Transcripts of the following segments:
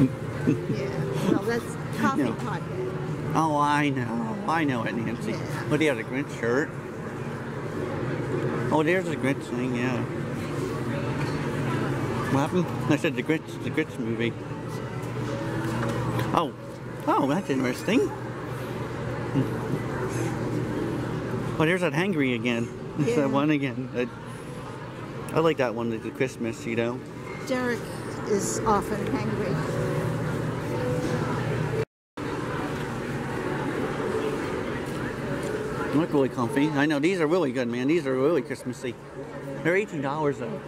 yeah. Well, that's coffee pot. Oh, I know. I know it, Nancy. Yeah. But he has a Grinch shirt. Oh, there's the Grinch thing, yeah. What happened? I said the Grinch, the Grinch movie. Oh, oh, that's interesting. Oh, there's that Hangry again. There's Yeah. that one again. I, I like that one, the Christmas, you know. Derek is often hangry. Look really comfy. I know these are really good, man. These are really Christmassy. They're eighteen dollars though.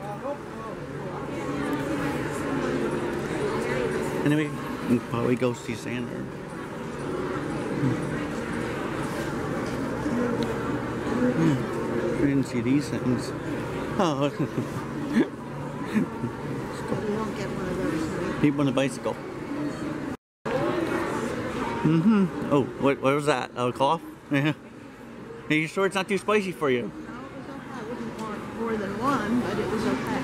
And then we can probably go see Santa. Hmm. We didn't see these things. Oh, people on a bicycle. Mm-hmm. Oh, what, what was that? Oh, cough? Yeah. Are you sure it's not too spicy for you? No, it was okay. I wouldn't want more than one, but it was okay.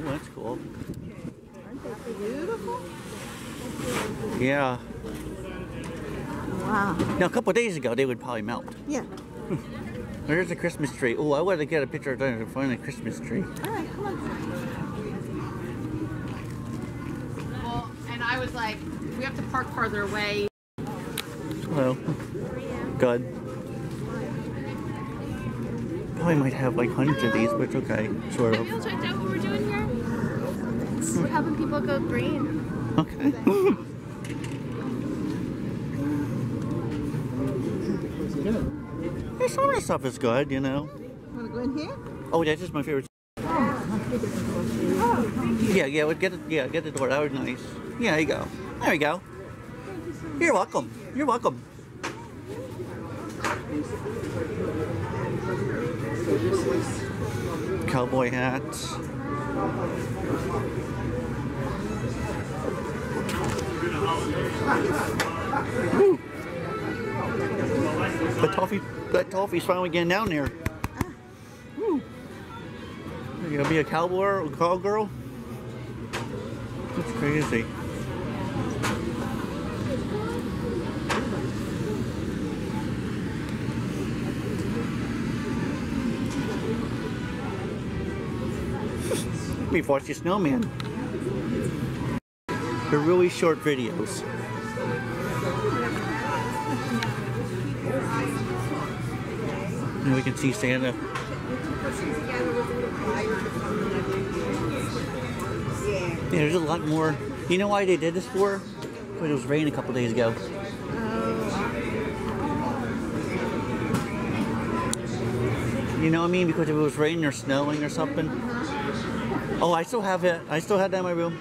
Oh, that's cool. Aren't they beautiful? Yeah. Wow. Now, a couple days ago, they would probably melt. Yeah. There's a Christmas tree. Oh, I want to get a picture of them and find a Christmas tree. All right, come on. I was like, we have to park farther away. Hello. Good. Probably might have like hundreds of these, but it's okay. Sort Have of. you all checked out what we're doing here? We're hmm. helping people go green. Okay. Yeah, some of the stuff is good, you know. Want to go in here? Oh, that's just my favorite. Oh, oh, yeah, yeah, well, get it. Yeah, get the door. That was nice. Yeah, there you go. There you go. You're welcome. You're welcome. Cowboy hat. The toffee, that toffee's finally getting down there. You gonna be a cowboy or a cowgirl? That's crazy. Before she's snowman. They're really short videos. And we can see Santa. Yeah, there's a lot more. You know why they did this for? Because it was raining a couple days ago. You know what I mean? Because if it was raining or snowing or something. Oh, I still have it. I still have that in my room.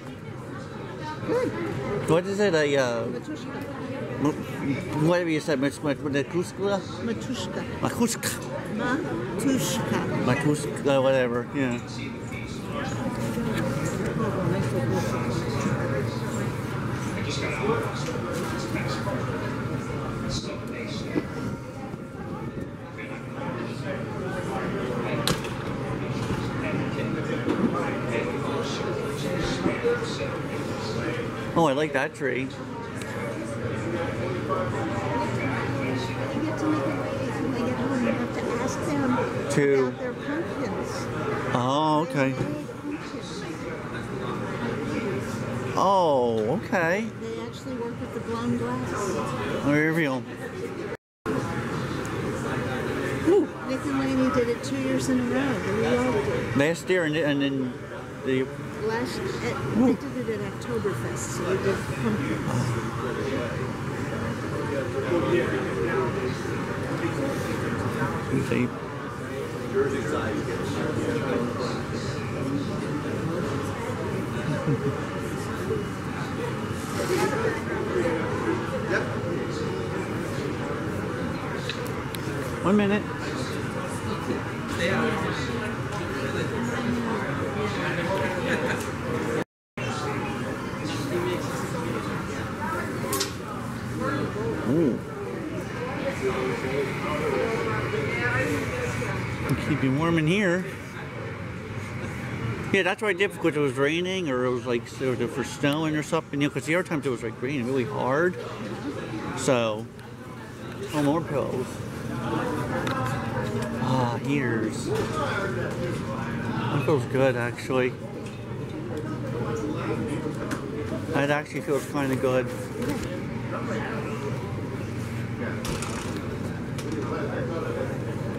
What is it? A uh, Matushka. whatever you said, Matushka, Matushka. Matushka, Matushka. Matushka, whatever. Yeah. Oh, I like that tree. To make it ways when they get home. You have to ask them To- about their pumpkins. Oh, okay. They made pumpkins. Oh, okay. They actually work with the blown glass. I reveal. Nick and Laney did it two years in a row. We all did. Last year, and, and then the Last, at, did it at Oktoberfest, so did One minute. Ooh. Keep you warm in here. Yeah, that's what I did because it was raining or it was like sort of for snowing or something. You know, because the other times it was like raining really hard. So, no more pills. Ah, heaters. That feels good actually. That actually feels kind of good.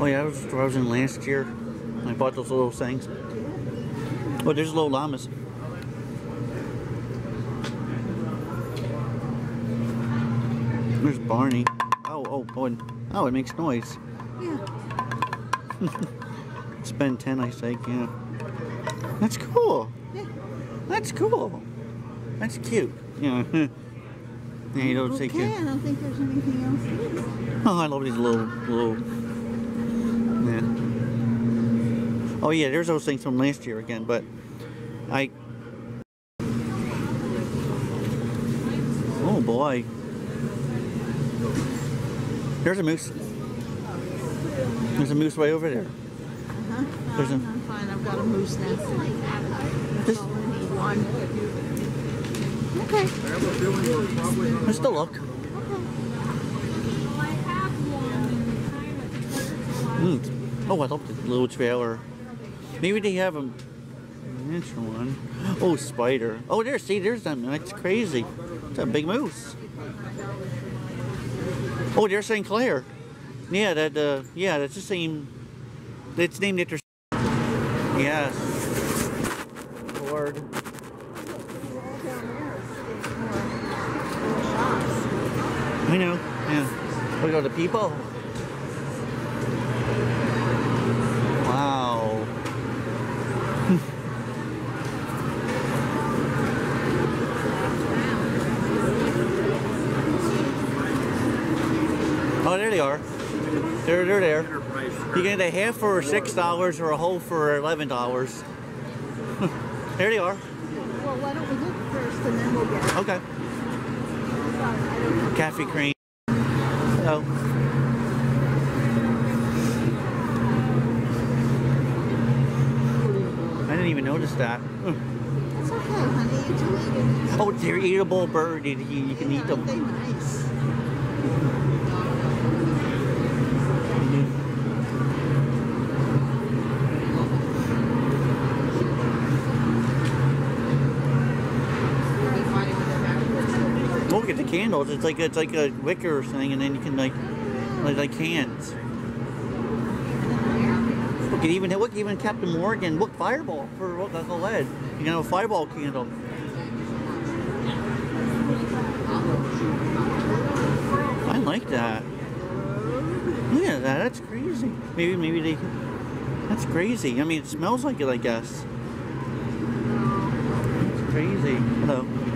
Oh yeah, I was, I was in last year. I bought those little things. Oh, there's little llamas. There's Barney. Oh, oh, oh, and, oh, it makes noise. Yeah. Spend 10, I think, yeah. That's cool. Yeah. That's cool. That's cute. Yeah. yeah, you don't take Okay. I don't think there's anything else. Oh, I love these little, little. Yeah. Oh yeah, there's those things from last year again, but I. Oh boy. There's a moose. There's a moose way over there. Uh-huh. There's a- I'm, I'm fine. I've got a moose now. That's all I need. One. Okay. Let's still look. Mm. Oh, I love the little trailer. Maybe they have a miniature one. Oh, spider. Oh, there. See, there's them. That's crazy. It's a big moose. Oh, there's St. Clair. Yeah, that. Uh, yeah, that's the same. It's named after. Yes. Lord. I know. Yeah. Look at the people. Wow. oh, there they are. They're, they're there. You get a half for six dollars or a whole for eleven dollars. there they are. Well, why don't we look first and then we'll get it. Okay. I don't know. Cafe cream. Hello. I didn't even notice that. It's okay, honey. You can eat it. Oh, they're eatable bird. You, can eat Aren't they them. nice? Candles. It's like it's like a wicker thing, and then you can like like, like cans. Look even look even Captain Morgan. Look Fireball for look Uncle lead. You can have a Fireball candle. I like that. Look at that. That's crazy. Maybe maybe they. That's crazy. I mean, it smells like it. I guess. It's crazy. Hello.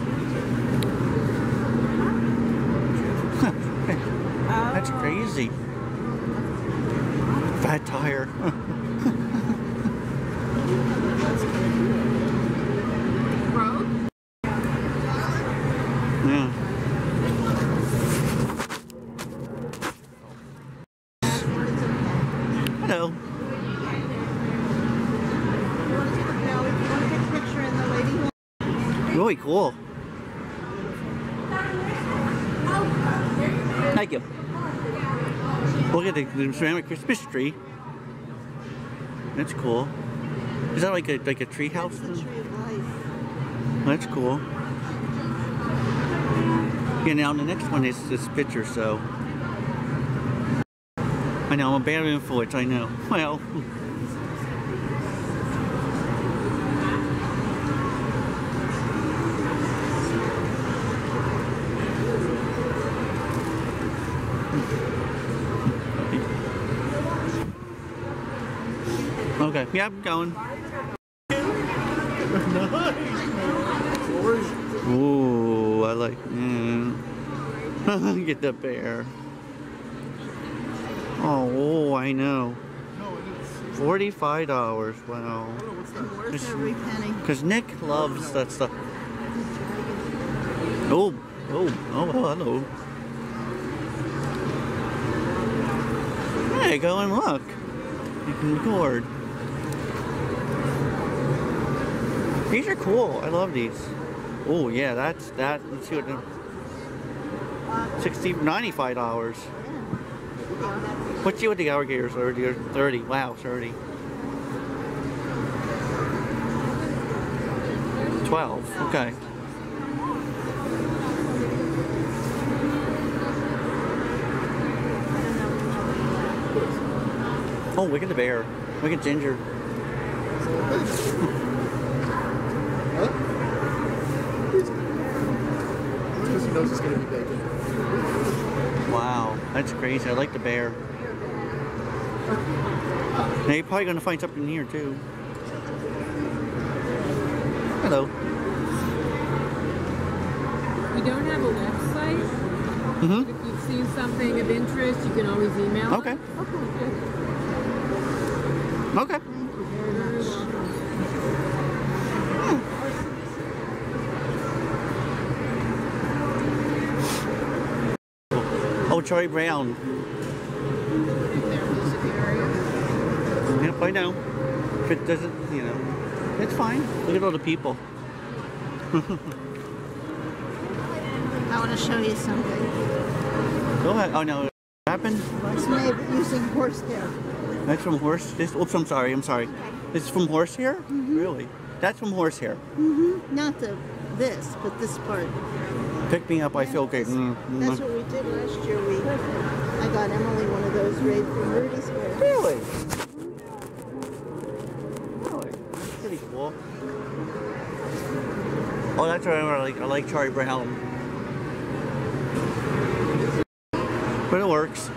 That's crazy. Fat tire. Road? yeah. Hello. You want to take a now, if you want to take a picture in the lady hall? Really cool. Thank you. Look at the, the ceramic Christmas tree. That's cool. Is that like a like a tree house? The tree of life. That's cool. Yeah, now the next one is this picture, so. I know, I'm a bad influence, I know. Well. Okay, yeah, I'm going. Ooh, I like. Yeah. Get the bear. Oh, oh, I know. Forty-five dollars. Wow. Worth every penny. Because Nick loves that stuff. Oh, oh, oh, hello. Hey, go and look. You can record. These are cool. I love these. Oh yeah, that's that. Let's see what the 60 95 dollars. Let's see what the alligators are. They're 30. Wow, 30. 12. Okay. Oh, look at the bear. Look at Ginger. Because he knows it's going to be bacon. Wow, that's crazy. I like the bear. Now you're probably gonna find something here too. Hello. We don't have a website. Mm-hmm. If you've seen something of interest, you can always email. Okay. us. Okay. Thank you Charlie Brown. Yep, I know. If it doesn't, you know, it's fine. Look at all the people. I want to show you something. Go ahead. Oh no, what happened? It's made using horse hair. That's from horse. This. Oops, I'm sorry. I'm sorry. This is from horsehair. Mm-hmm. Really? That's from horsehair. Mm-hmm. Not the this, but this part. Pick me up. I feel great. Mm, That's mm. what we did last year. We, I got Emily one of those right from Rudy's hair. Really? Really? That's pretty cool. Oh, that's what I like. I like Charlie Brown. But it works.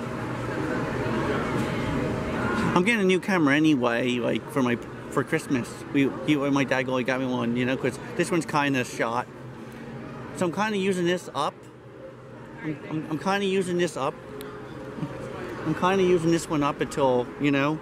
I'm getting a new camera anyway, like for my for Christmas. We, he, my dad only got me one, you know, because this one's kind of shot. So I'm kind of using this up. I'm, I'm, I'm kind of using this up. I'm kind of using this one up until, you know,